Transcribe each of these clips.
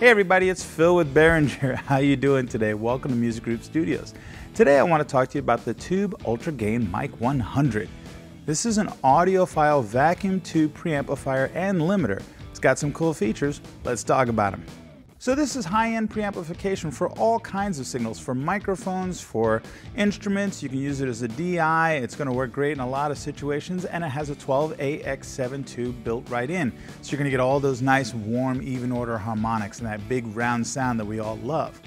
Hey everybody, it's Phil with Behringer. How you doing today? Welcome to Music Group Studios. Today I want to talk to you about the Tube Ultra Gain Mic 100. This is an audiophile vacuum tube preamplifier and limiter. It's got some cool features. Let's talk about them. So this is high-end preamplification for all kinds of signals, for microphones, for instruments. You can use it as a DI. It's going to work great in a lot of situations, and it has a 12AX7 tube built right in. So you're going to get all those nice, warm, even order harmonics and that big round sound that we all love.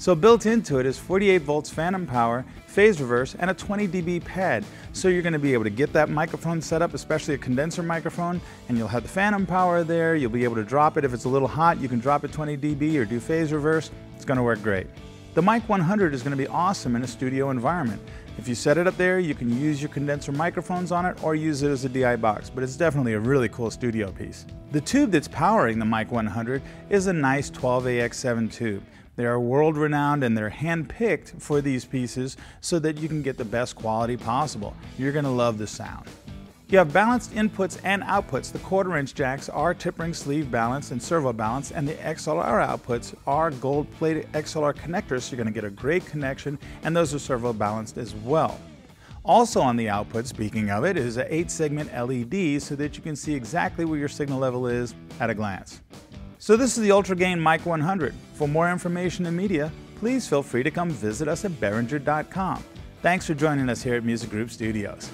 So built into it is 48 volts phantom power, phase reverse, and a 20 dB pad. So you're going to be able to get that microphone set up, especially a condenser microphone, and you'll have the phantom power there. You'll be able to drop it if it's a little hot. You can drop it 20 dB or do phase reverse. It's going to work great. The Mic 100 is going to be awesome in a studio environment. If you set it up there, you can use your condenser microphones on it or use it as a DI box, but it's definitely a really cool studio piece. The tube that's powering the Mic 100 is a nice 12AX7 tube. They are world renowned and they're hand picked for these pieces so that you can get the best quality possible. You're going to love the sound. You have balanced inputs and outputs. The quarter inch jacks are tip ring sleeve balanced and servo balanced, and the XLR outputs are gold plated XLR connectors, so you're going to get a great connection, and those are servo balanced as well. Also on the output, speaking of it, is an 8 segment LED so that you can see exactly where your signal level is at a glance. So this is the Ultra Gain Mic 100. For more information and media, please feel free to come visit us at Behringer.com. Thanks for joining us here at Music Group Studios.